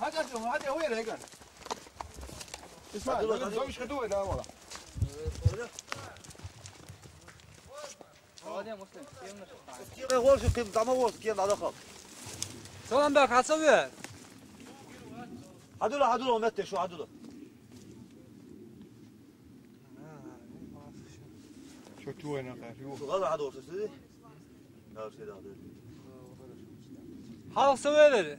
هات هات وين هيك اسمع مش خدوه لا والله غورش كيف دعم غورش كيف دعم خال سلام بك حسوي عدولا عدولا متى شو عدولا شو تو هنا قاعد غلا عدولا سيدي لا سيدي عدولا حال سوي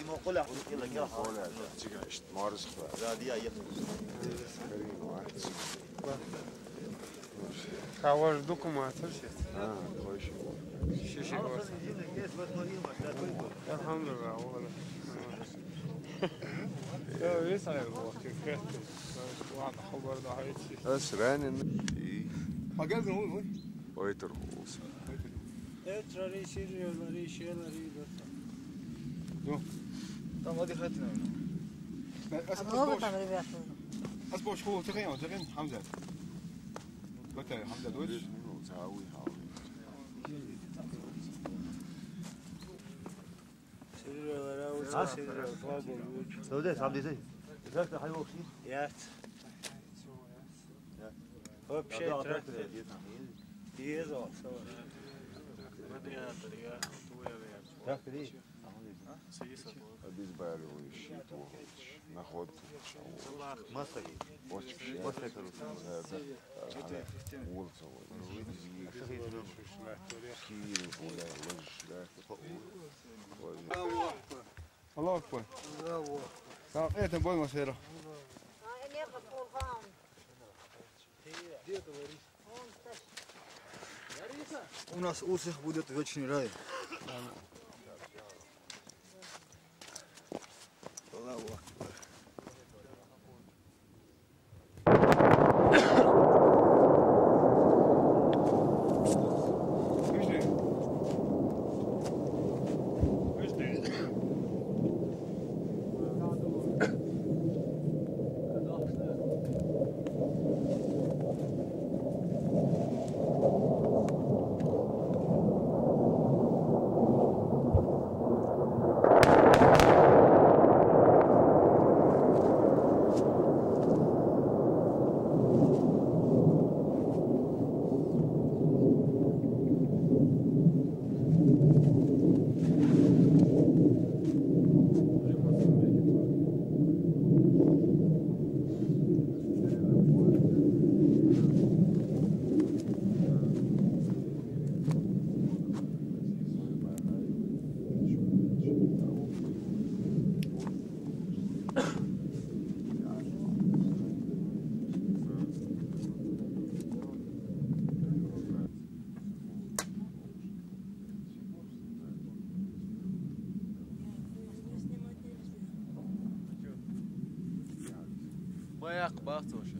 Imo kola hukuk ile kira hava. Çıkın işte maruz kıla. Radiye ayıp. Karin var. Kavur dokum atır şey. Ha, koyuşu var. Şişe var. Elhamdülillah oğlum. Ya yesayım vakti kertti. واحد خبر ده هيتشي. أسران إن. مجازن هو هو. ويتر هو. ويتر. إيه ترى ريشيل ريشيل ريشيل. Jo. Tam غادي خاتنا هنا. اصبر اصبر شكون تغير تغير حمزه. بكى حمزه دويش. تعاوي تعاوي. سوداء عبد زي ذاك حيوان شيء يات هو بشيء يزور سوا ما ادري أنا الطريقة طويله ذاك обезболивающие сволочь, находку чего. Масари. Масари. Урцево. Киев, бля, Это бой масера. Э, у нас усых будет вечный рай. Bayağı baktığı şey.